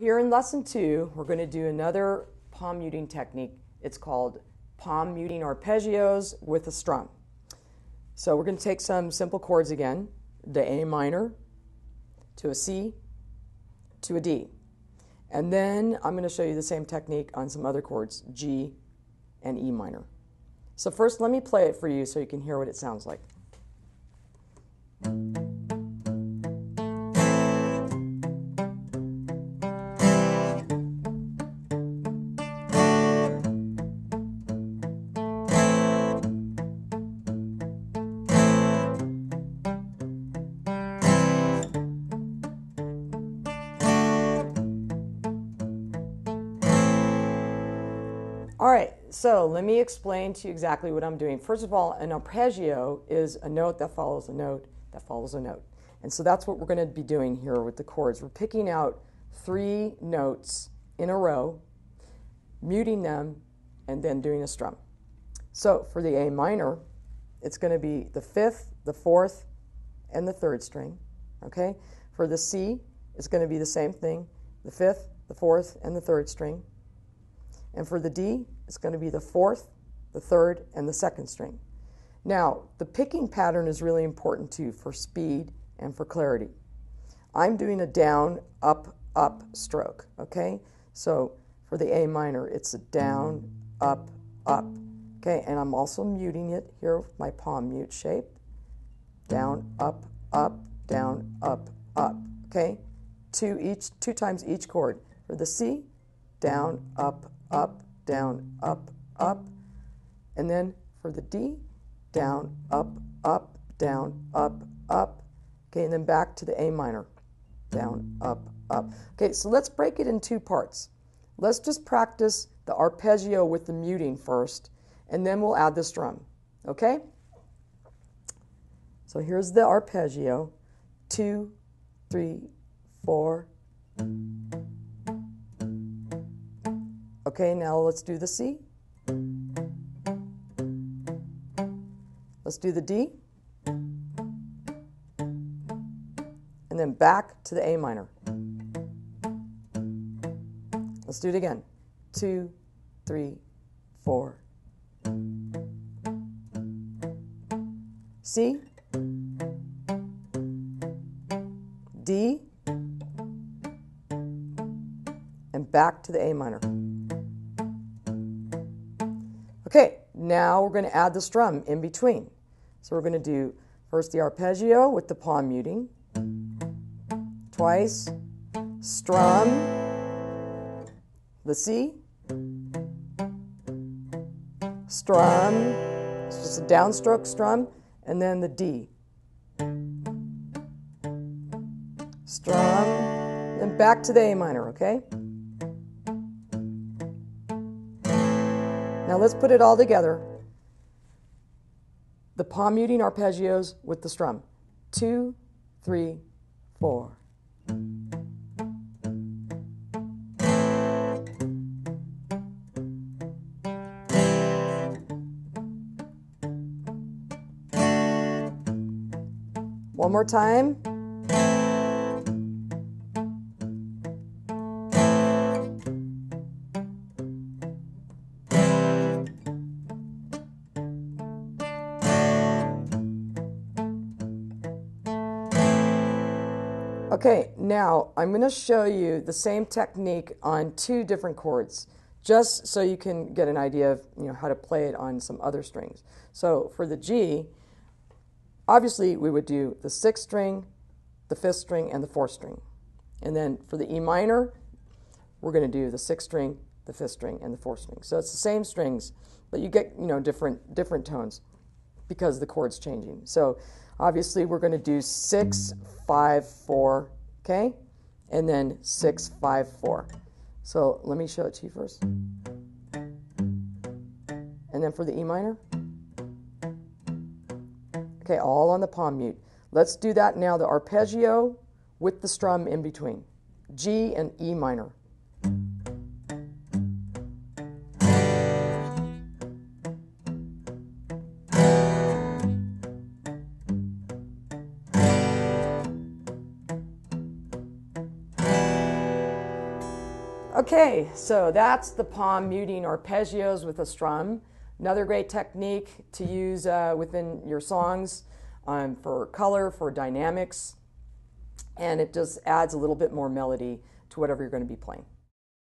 Here in lesson two, we're going to do another palm muting technique. It's called palm muting arpeggios with a strum. So we're going to take some simple chords again, the A minor to a C to a D. And then I'm going to show you the same technique on some other chords, G and E minor. So first let me play it for you so you can hear what it sounds like. All right, so let me explain to you exactly what I'm doing. First of all, an arpeggio is a note that follows a note that follows a note. And so that's what we're going to be doing here with the chords. We're picking out three notes in a row, muting them, and then doing a strum. So for the A minor, it's going to be the fifth, the fourth, and the third string. Okay? For the C, it's going to be the same thing the fifth, the fourth, and the third string. And for the D, it's going to be the fourth, the third, and the second string. Now, the picking pattern is really important too for speed and for clarity. I'm doing a down, up, up stroke, okay? So for the A minor, it's a down, up, up, okay? And I'm also muting it here with my palm mute shape. Down, up, up, down, up, up, okay? Two each, two times each chord. For the C, down, up, up, down, up, up. And then for the D, down, up, up, down, up, up. Okay, and then back to the A minor. Down, up, up. Okay, so let's break it in two parts. Let's just practice the arpeggio with the muting first, and then we'll add the strum. Okay? So here's the arpeggio. Two, three, four. Okay, now let's do the C. Let's do the D. And then back to the A minor. Let's do it again. Two, three, four. C. D. And back to the A minor. Okay, now we're going to add the strum in between. So we're going to do first the arpeggio with the palm muting, twice, strum, the C, strum, it's just a downstroke strum, and then the D. Strum, and back to the A minor, okay? Now let's put it all together. The palm muting arpeggios with the strum. Two, three, four. One more time. Okay, now I'm going to show you the same technique on two different chords, just so you can get an idea of you know how to play it on some other strings. So for the G, obviously we would do the sixth string, the fifth string, and the fourth string. And then for the E minor, we're going to do the sixth string, the fifth string, and the fourth string. So it's the same strings, but you get you know different different tones because the chord's changing. So obviously we're going to do six, five, four, okay? And then six, five, four. So let me show it to you first. And then for the E minor. Okay, all on the palm mute. Let's do that now, the arpeggio with the strum in between. G and E minor. Okay, so that's the palm muting arpeggios with a strum. Another great technique to use uh, within your songs um, for color, for dynamics, and it just adds a little bit more melody to whatever you're going to be playing.